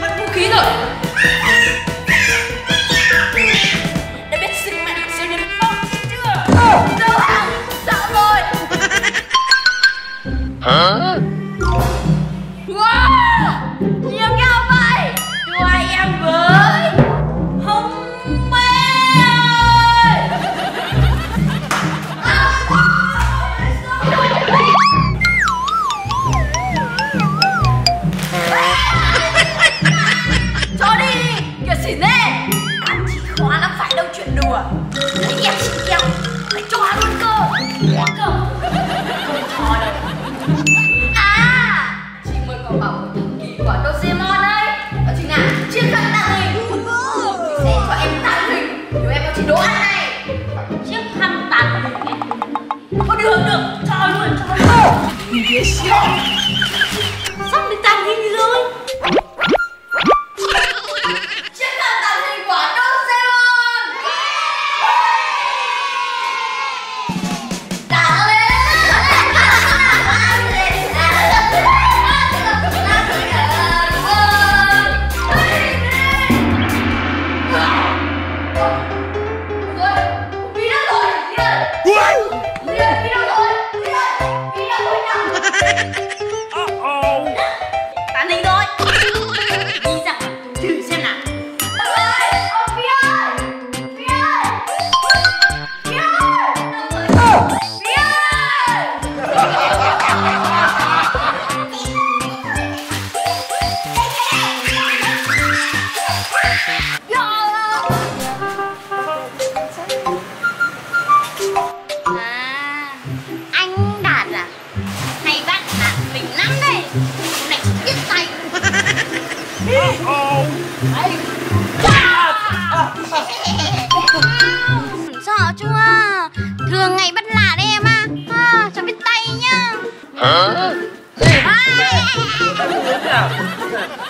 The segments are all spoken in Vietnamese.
Mất vũ khí rồi Đã biết sinh mệnh siêu nhân phong chưa? Ờ, Đâu hả? Sợ rồi Hả? Em này Chiếc khăn tạo hình Có được được. Cho luôn cho luôn. Sợ chưa? Thường ngày bắt lạ đấy em à, à Cho biết tay nhá Hả? à,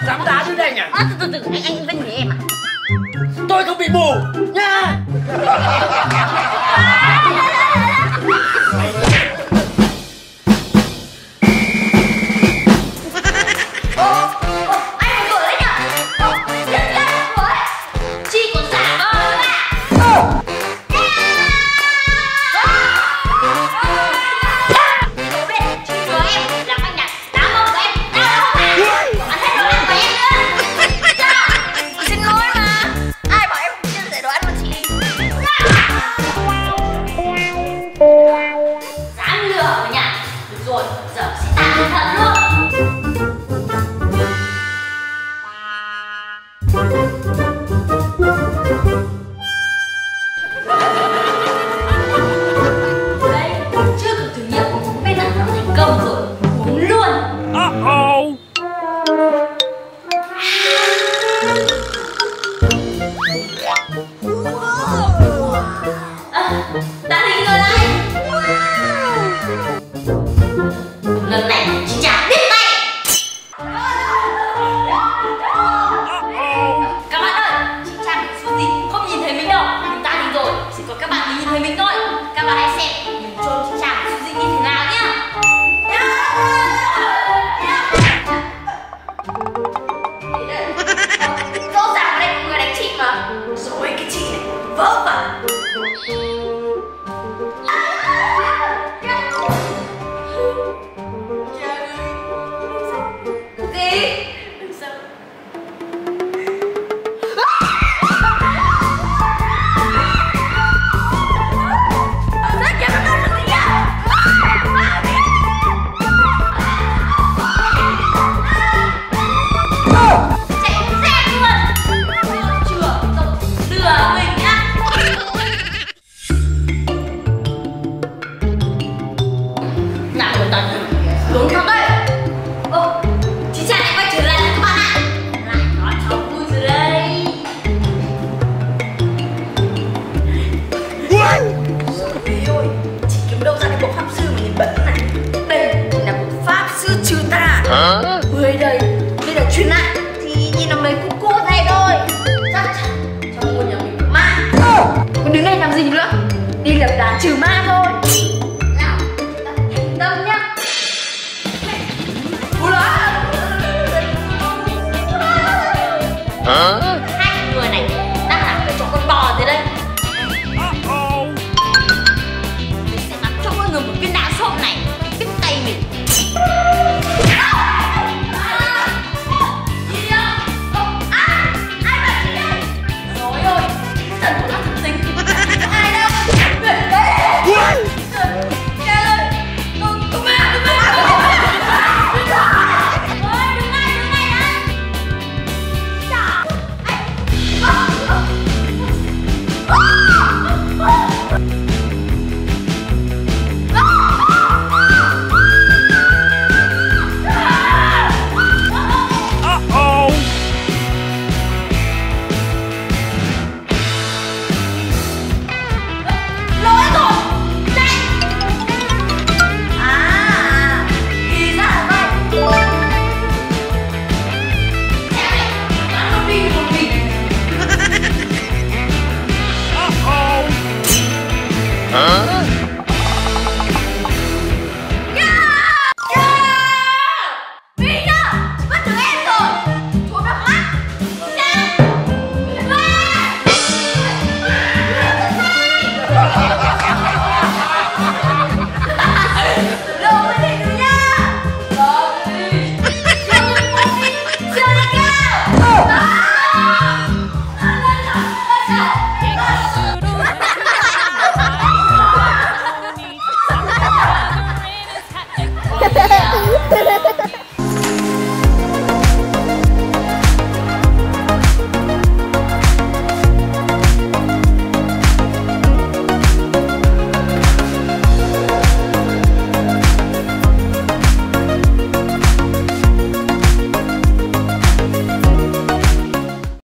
Dám đá dưới đây nhỉ? à, từ từ từ anh anh Đã định rồi đây Lần này chị chả biết tay. Các bạn ơi, chị Trang số gì không nhìn thấy mình đâu. Mình ta định rồi, chỉ có các bạn mới nhìn thấy mình thôi. Các bạn hãy xem mình trôn chị Trang số gì như thế nào nhá. Rõ ràng ở đây có người đánh chị mà. Rồi cái chị này vỡ vẩn. Đây lại Thì nhìn là mấy cô cô này thôi Chắc chắn trong ngôi nhà mình có ma Còn đứng đây làm gì nữa Đi lập đàn trừ ma thôi Nào, thành tâm nhá Hả? Huh?